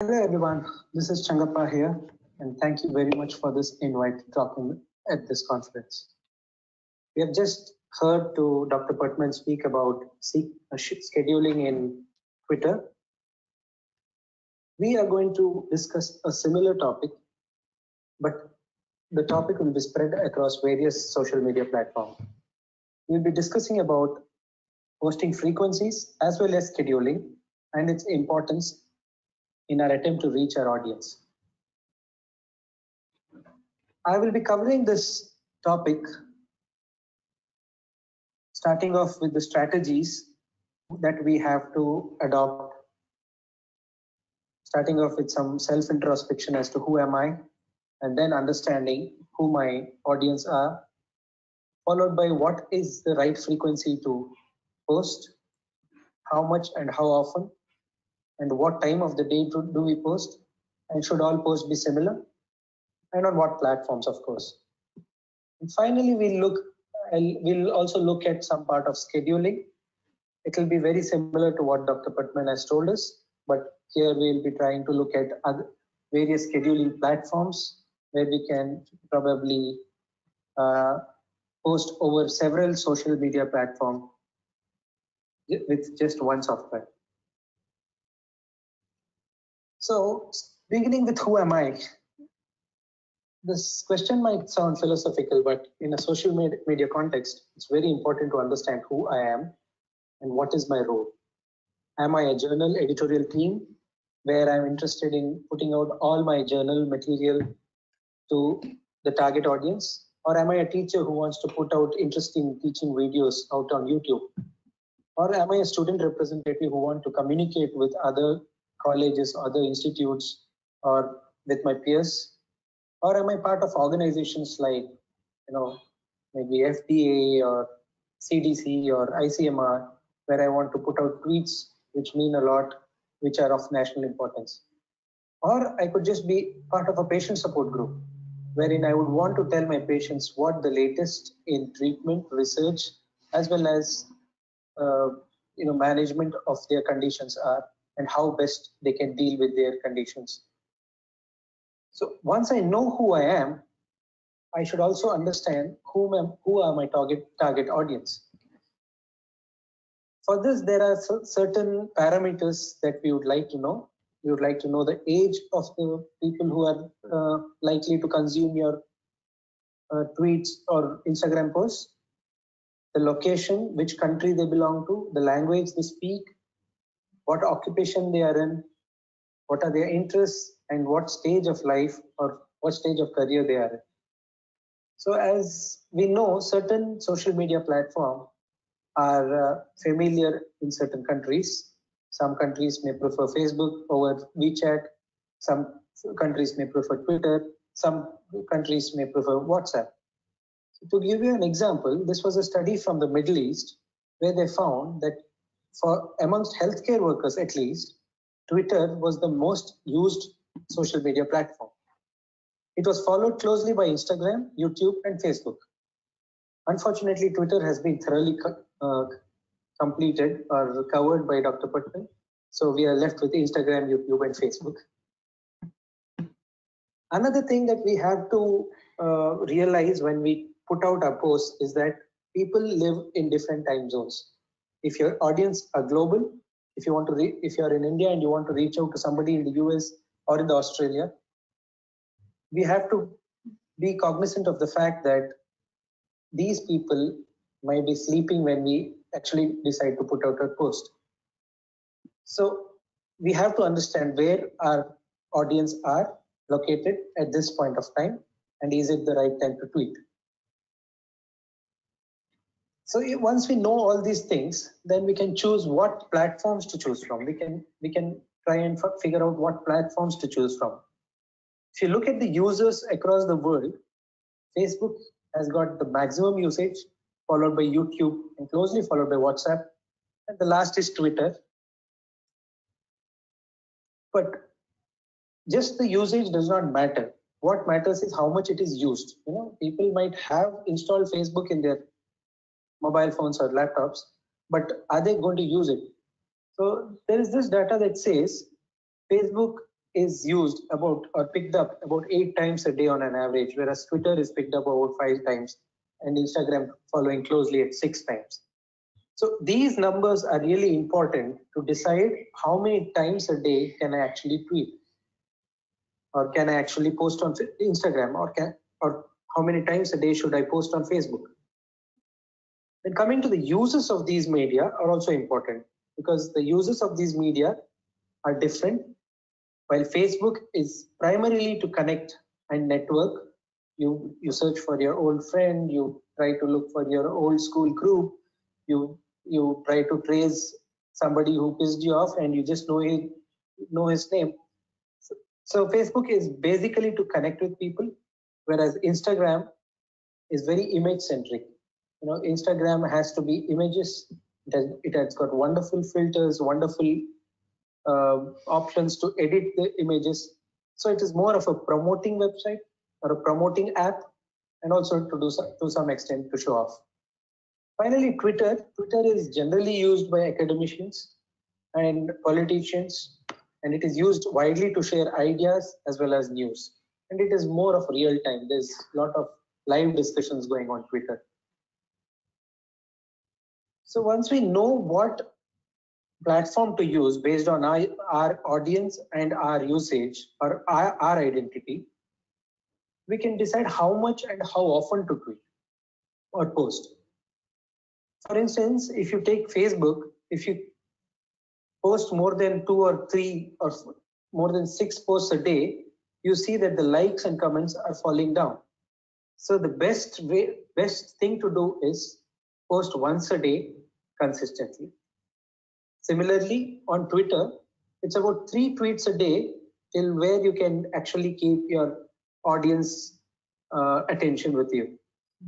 Hello everyone, this is Chengappa here and thank you very much for this invite to talking at this conference. We have just heard to Dr. Putman speak about uh, scheduling in Twitter. We are going to discuss a similar topic, but the topic will be spread across various social media platforms. We'll be discussing about posting frequencies as well as scheduling and its importance in our attempt to reach our audience. I will be covering this topic starting off with the strategies that we have to adopt starting off with some self introspection as to who am i and then understanding who my audience are followed by what is the right frequency to post how much and how often and what time of the day do we post and should all posts be similar and on what platforms of course. And finally we'll look we'll also look at some part of scheduling. It will be very similar to what dr putman has told us but here we'll be trying to look at various scheduling platforms where we can probably uh, post over several social media platforms with just one software so beginning with who am I? This question might sound philosophical, but in a social media context, it's very important to understand who I am and what is my role. Am I a journal editorial team where I'm interested in putting out all my journal material to the target audience? Or am I a teacher who wants to put out interesting teaching videos out on YouTube? Or am I a student representative who want to communicate with other colleges, other institutes, or with my peers? Or am I part of organizations like, you know, maybe FDA or CDC or ICMR, where I want to put out tweets which mean a lot, which are of national importance? Or I could just be part of a patient support group, wherein I would want to tell my patients what the latest in treatment, research, as well as uh, you know management of their conditions are and how best they can deal with their conditions. So once I know who I am, I should also understand whom am, who are my target target audience. For this, there are certain parameters that we would like to know. We would like to know the age of the people who are uh, likely to consume your uh, tweets or Instagram posts, the location, which country they belong to, the language they speak, what occupation they are in, what are their interests, and what stage of life or what stage of career they are in. So as we know, certain social media platforms are uh, familiar in certain countries. Some countries may prefer Facebook over WeChat. Some countries may prefer Twitter. Some countries may prefer WhatsApp. So to give you an example, this was a study from the Middle East where they found that for amongst healthcare workers at least, Twitter was the most used social media platform. It was followed closely by Instagram, YouTube, and Facebook. Unfortunately, Twitter has been thoroughly uh, completed or covered by Dr. Putman. So we are left with Instagram, YouTube, and Facebook. Another thing that we have to uh, realize when we put out our posts is that people live in different time zones if your audience are global, if you want to re- if you're in India and you want to reach out to somebody in the US or in the Australia, we have to be cognizant of the fact that these people might be sleeping when we actually decide to put out a post. So we have to understand where our audience are located at this point of time and is it the right time to tweet. So once we know all these things, then we can choose what platforms to choose from. We can we can try and figure out what platforms to choose from. If you look at the users across the world, Facebook has got the maximum usage, followed by YouTube, and closely followed by WhatsApp, and the last is Twitter. But just the usage does not matter. What matters is how much it is used. You know, people might have installed Facebook in their mobile phones or laptops, but are they going to use it? So there is this data that says Facebook is used about or picked up about eight times a day on an average, whereas Twitter is picked up about five times and Instagram following closely at six times. So these numbers are really important to decide how many times a day can I actually tweet or can I actually post on Instagram or can or how many times a day should I post on Facebook. Then coming to the uses of these media are also important because the uses of these media are different. While Facebook is primarily to connect and network, you you search for your old friend, you try to look for your old school group, you you try to trace somebody who pissed you off and you just know know his name. So, so Facebook is basically to connect with people, whereas Instagram is very image centric. You know, Instagram has to be images. It has, it has got wonderful filters, wonderful uh, options to edit the images. So it is more of a promoting website or a promoting app and also to do some, to some extent to show off. Finally, Twitter. Twitter is generally used by academicians and politicians, and it is used widely to share ideas as well as news. And it is more of real time. There's a lot of live discussions going on Twitter. So once we know what platform to use based on our, our audience and our usage or our, our identity, we can decide how much and how often to tweet or post. For instance, if you take Facebook, if you post more than two or three or more than six posts a day, you see that the likes and comments are falling down. So the best way, best thing to do is post once a day consistently. Similarly, on Twitter, it's about three tweets a day till where you can actually keep your audience uh, attention with you.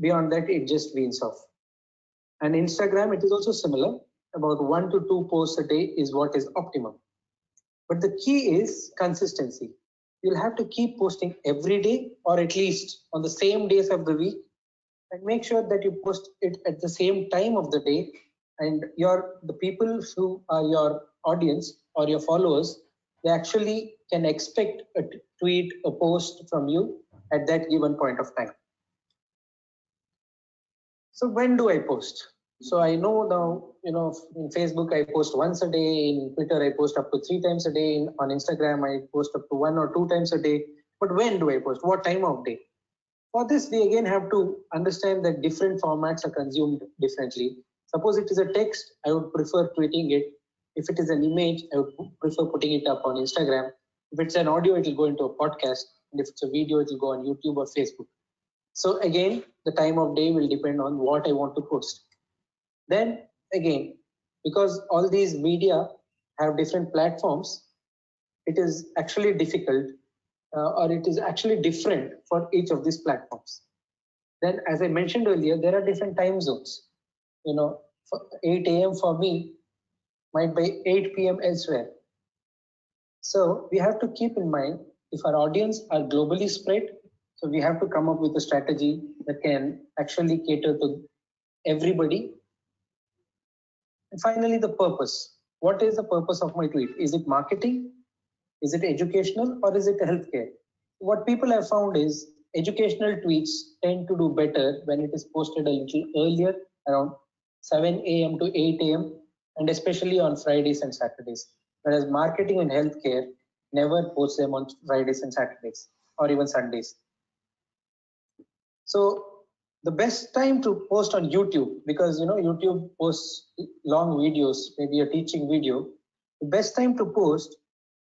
Beyond that, it just weans off. And Instagram, it is also similar. About one to two posts a day is what is optimum. But the key is consistency. You'll have to keep posting every day or at least on the same days of the week and make sure that you post it at the same time of the day and your the people who are your audience or your followers they actually can expect a tweet a post from you at that given point of time so when do I post? So I know now, you know, in Facebook I post once a day, in Twitter I post up to three times a day, on Instagram I post up to one or two times a day. But when do I post? What time of day? For this, we again have to understand that different formats are consumed differently. Suppose it is a text, I would prefer tweeting it. If it is an image, I would prefer putting it up on Instagram. If it's an audio, it will go into a podcast. And if it's a video, it will go on YouTube or Facebook. So again, the time of day will depend on what I want to post. Then again, because all these media have different platforms, it is actually difficult uh, or it is actually different for each of these platforms. Then as I mentioned earlier, there are different time zones. You know, 8 a.m. for me might be 8 p.m. elsewhere. So we have to keep in mind if our audience are globally spread so we have to come up with a strategy that can actually cater to everybody. And finally, the purpose. What is the purpose of my tweet? Is it marketing? Is it educational or is it healthcare? What people have found is educational tweets tend to do better when it is posted a little earlier, around 7 a.m. to 8 a.m., and especially on Fridays and Saturdays. Whereas marketing and healthcare never post them on Fridays and Saturdays or even Sundays. So the best time to post on YouTube, because you know YouTube posts long videos, maybe a teaching video. The best time to post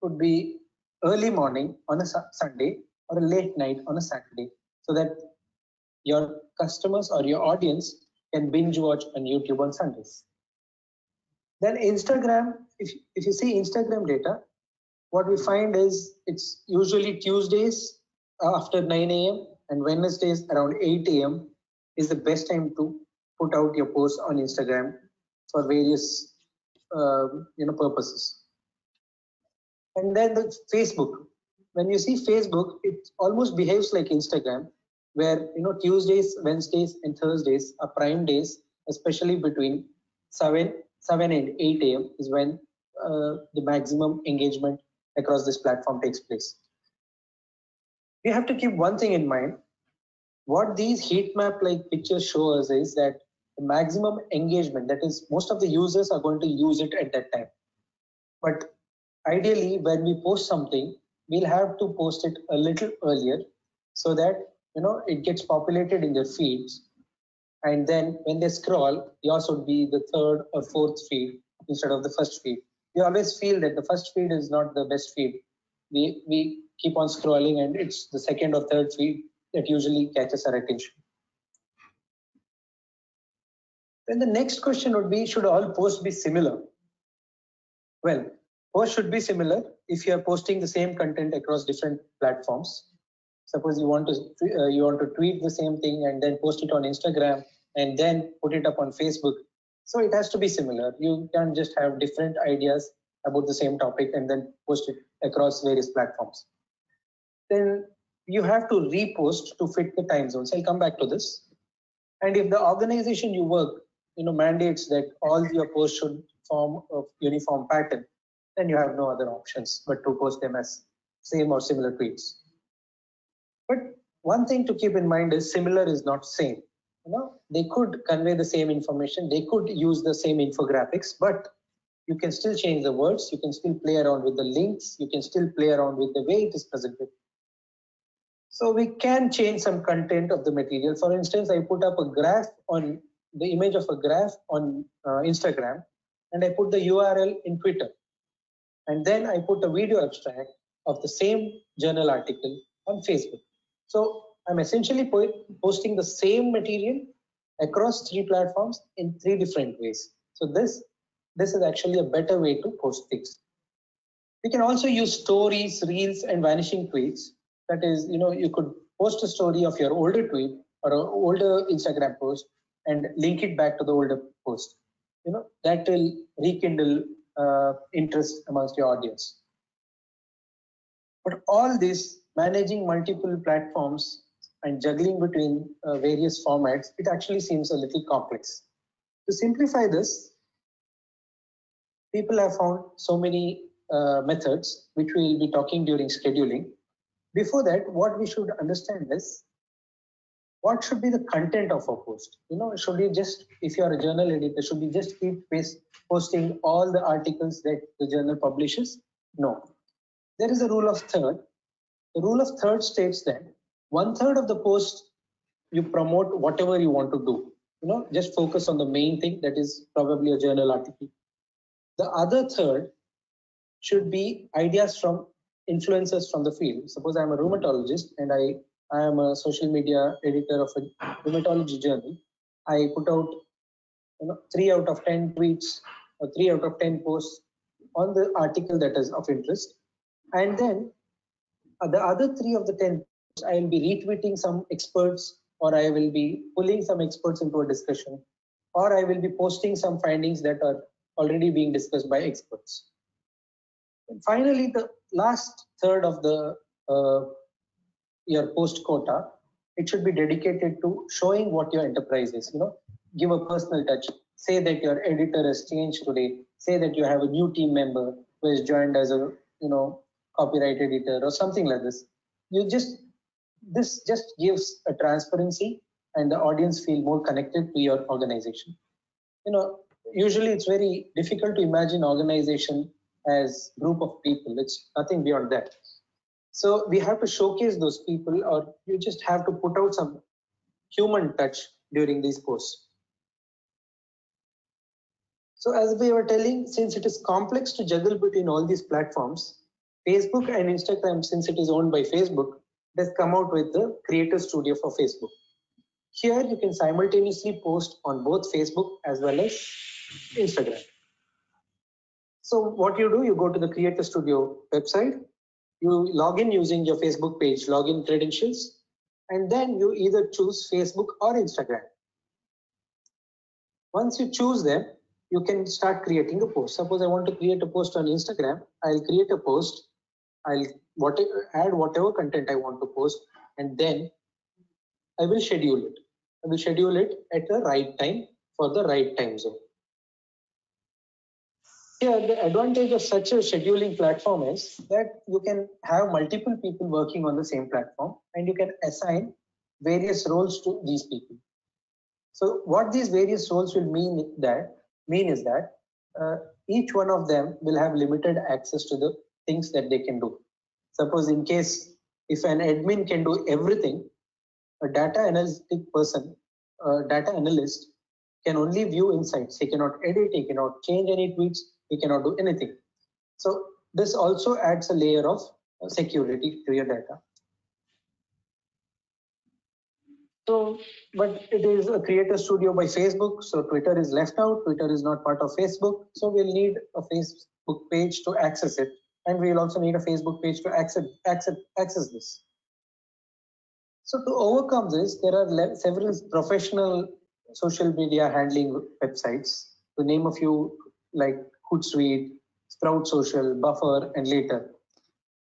would be early morning on a Sunday or a late night on a Saturday, so that your customers or your audience can binge watch on YouTube on Sundays. Then Instagram, if, if you see Instagram data, what we find is it's usually Tuesdays after 9 a.m and Wednesdays around 8 a.m. is the best time to put out your posts on Instagram for various uh, you know purposes. And then the Facebook. When you see Facebook, it almost behaves like Instagram, where you know Tuesdays, Wednesdays, and Thursdays are prime days, especially between 7, 7 and 8 a.m. is when uh, the maximum engagement across this platform takes place. We have to keep one thing in mind. What these heat map like pictures show us is that the maximum engagement, that is most of the users are going to use it at that time. But ideally when we post something, we'll have to post it a little earlier so that you know it gets populated in their feeds. And then when they scroll yours would be the third or fourth feed instead of the first feed. We always feel that the first feed is not the best feed. We we keep on scrolling and it's the second or third feed that usually catches our attention. Then the next question would be should all posts be similar? Well posts should be similar if you are posting the same content across different platforms. Suppose you want to uh, you want to tweet the same thing and then post it on instagram and then put it up on facebook. So it has to be similar. You can't just have different ideas about the same topic and then post it across various platforms. Then you have to repost to fit the time zones. I'll come back to this. And if the organization you work you know mandates that all your posts should form a uniform pattern then you have no other options but to post them as same or similar tweets but one thing to keep in mind is similar is not same. You know, they could convey the same information, they could use the same infographics, but you can still change the words, you can still play around with the links, you can still play around with the way it is presented. So we can change some content of the material. For instance, I put up a graph on the image of a graph on uh, Instagram and I put the URL in Twitter. And then I put a video abstract of the same journal article on Facebook. So I'm essentially posting the same material across three platforms in three different ways. So this, this is actually a better way to post things. We can also use stories, reels, and vanishing tweets. That is, you know, you could post a story of your older tweet or an older Instagram post and link it back to the older post. You know, that will rekindle uh, interest amongst your audience. But all this managing multiple platforms and juggling between uh, various formats, it actually seems a little complex. To simplify this, people have found so many uh, methods, which we will be talking during scheduling. Before that, what we should understand is what should be the content of a post? You know, should we just, if you are a journal editor, should we just keep posting all the articles that the journal publishes? No. There is a rule of third the rule of third states that one third of the post you promote whatever you want to do. You know, just focus on the main thing that is probably a journal article. The other third should be ideas from influencers from the field. Suppose I'm a rheumatologist and I, I am a social media editor of a rheumatology journal. I put out you know, three out of 10 tweets or three out of 10 posts on the article that is of interest. And then uh, the other three of the 10, I will be retweeting some experts or I will be pulling some experts into a discussion or I will be posting some findings that are already being discussed by experts. And finally, the last third of the uh, your post quota, it should be dedicated to showing what your enterprise is. You know, give a personal touch. Say that your editor has changed today. Say that you have a new team member who has joined as a you know copyright editor or something like this you just this just gives a transparency and the audience feel more connected to your organization you know usually it's very difficult to imagine organization as group of people it's nothing beyond that so we have to showcase those people or you just have to put out some human touch during these posts so as we were telling since it is complex to juggle between all these platforms Facebook and Instagram, since it is owned by Facebook, has come out with the Creator Studio for Facebook. Here you can simultaneously post on both Facebook as well as Instagram. So what you do, you go to the Creator Studio website, you log in using your Facebook page login credentials, and then you either choose Facebook or Instagram. Once you choose them, you can start creating a post. Suppose I want to create a post on Instagram, I'll create a post I'll whatever, add whatever content I want to post and then I will schedule it. I will schedule it at the right time for the right time zone. Here the advantage of such a scheduling platform is that you can have multiple people working on the same platform and you can assign various roles to these people. So what these various roles will mean that mean is that uh, each one of them will have limited access to the things that they can do. Suppose in case if an admin can do everything a data analytic person a data analyst can only view insights. He cannot edit he cannot change any tweets he cannot do anything. So this also adds a layer of security to your data. So, but it is a creator studio by Facebook. So Twitter is left out. Twitter is not part of Facebook. So we'll need a Facebook page to access it. And we'll also need a Facebook page to access, access, access this. So to overcome this, there are several professional social media handling websites. To name a few, like Hootsuite, Sprout Social, Buffer, and later.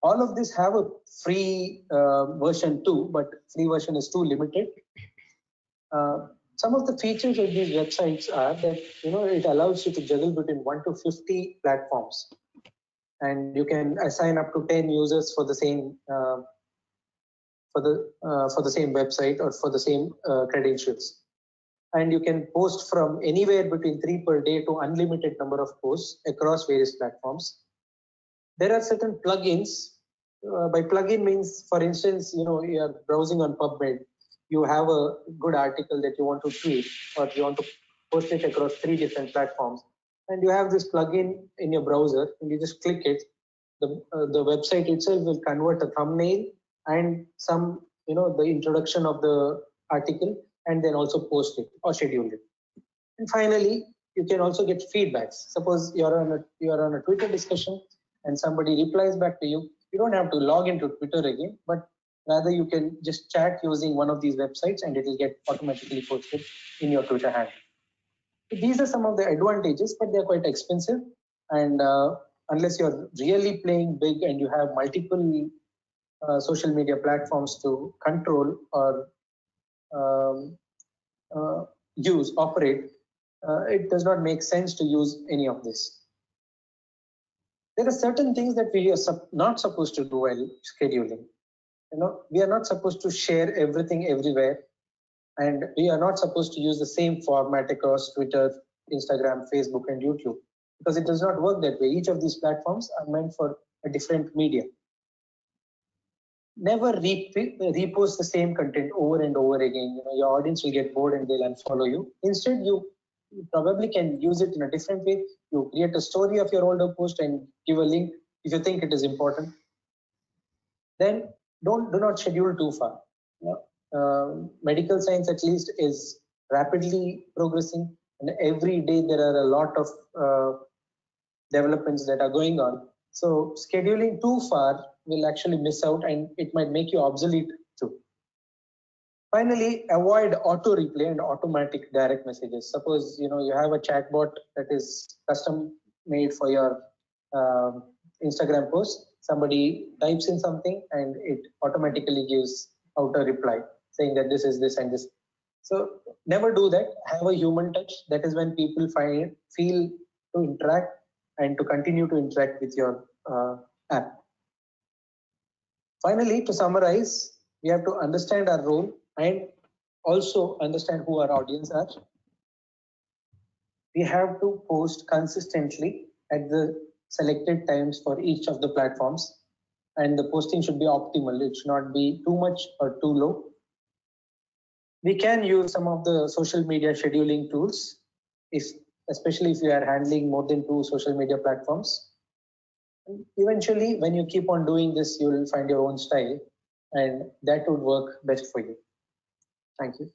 All of these have a free uh, version too, but free version is too limited. Uh, some of the features of these websites are that you know it allows you to juggle between 1 to 50 platforms and you can assign up to 10 users for the same uh, for the uh, for the same website or for the same uh, credentials and you can post from anywhere between three per day to unlimited number of posts across various platforms. There are certain plugins. Uh, by plugin means, for instance, you know, you are browsing on PubMed, you have a good article that you want to tweet or you want to post it across three different platforms. And you have this plugin in your browser and you just click it. The, uh, the website itself will convert a thumbnail and some, you know, the introduction of the article and then also post it or schedule it. And finally, you can also get feedbacks. Suppose you're on a you're on a Twitter discussion and somebody replies back to you. You don't have to log into Twitter again, but rather you can just chat using one of these websites and it will get automatically posted in your Twitter handle. These are some of the advantages, but they're quite expensive. And uh, unless you're really playing big and you have multiple uh, social media platforms to control or um, use, operate, uh, it does not make sense to use any of this. There are certain things that we are not supposed to do while scheduling. You know, we are not supposed to share everything everywhere, and we are not supposed to use the same format across Twitter, Instagram, Facebook, and YouTube because it does not work that way. Each of these platforms are meant for a different medium never repost the same content over and over again. You know, your audience will get bored and they'll unfollow you. Instead, you, probably can use it in a different way. You create a story of your older post and give a link if you think it is important. Then don't do not schedule too far. Know, uh, medical science at least is rapidly progressing, and every day there are a lot of uh, developments that are going on. So scheduling too far will actually miss out and it might make you obsolete too. Finally, avoid auto replay and automatic direct messages. Suppose you know you have a chatbot that is custom made for your uh, Instagram post. Somebody types in something and it automatically gives out a reply saying that this is this and this. So never do that. Have a human touch. That is when people find feel to interact and to continue to interact with your uh, app. Finally, to summarize, we have to understand our role and also understand who our audience are. We have to post consistently at the selected times for each of the platforms and the posting should be optimal. It should not be too much or too low. We can use some of the social media scheduling tools, if especially if you are handling more than two social media platforms eventually when you keep on doing this you will find your own style and that would work best for you. Thank you